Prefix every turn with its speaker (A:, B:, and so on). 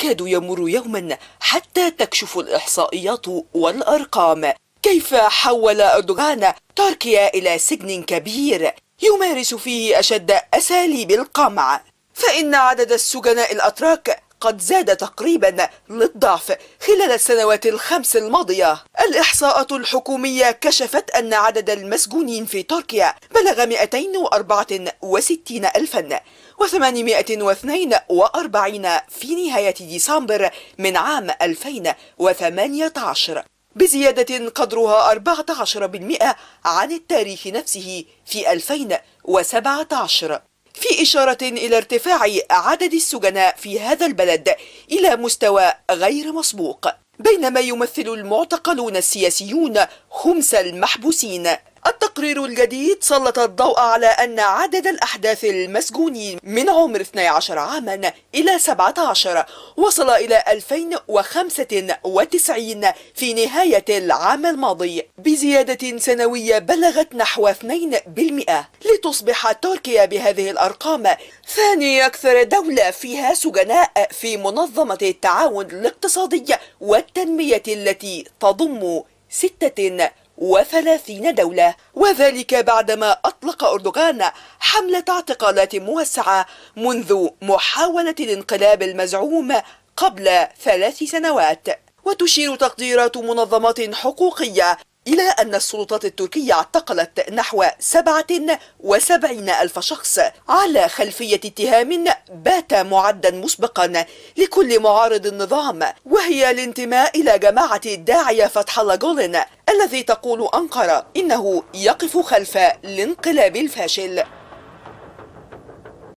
A: يكاد يمر يوما حتى تكشف الإحصائيات والأرقام. كيف حول أردوغان تركيا إلى سجن كبير يمارس فيه أشد أساليب القمع؟ فإن عدد السجناء الأتراك قد زاد تقريبا للضعف خلال السنوات الخمس الماضية. الإحصاءات الحكومية كشفت أن عدد المسجونين في تركيا بلغ 264 ألفا و842 في نهاية ديسمبر من عام 2018 بزيادة قدرها 14% عن التاريخ نفسه في 2017 في إشارة إلى ارتفاع عدد السجناء في هذا البلد إلى مستوى غير مسبوق. بينما يمثل المعتقلون السياسيون خمس المحبوسين. التقرير الجديد سلط الضوء على أن عدد الأحداث المسجونين من عمر 12 عاما إلى 17 وصل إلى 2095 في نهاية العام الماضي بزيادة سنوية بلغت نحو 2% لتصبح تركيا بهذه الأرقام ثاني أكثر دولة فيها سجناء في منظمة التعاون الاقتصادي والتنمية التي تضم ستة وثلاثين دولة. وذلك بعدما أطلق أردوغان حملة اعتقالات موسعة منذ محاولة الانقلاب المزعوم قبل ثلاث سنوات. وتشير تقديرات منظمات حقوقية إلى أن السلطات التركية اعتقلت نحو 77 ألف شخص على خلفية اتهام بات معدا مسبقا لكل معارض النظام وهي الانتماء إلى جماعة الداعية فتح الله جولن الذي تقول أنقرة إنه يقف خلف الانقلاب الفاشل.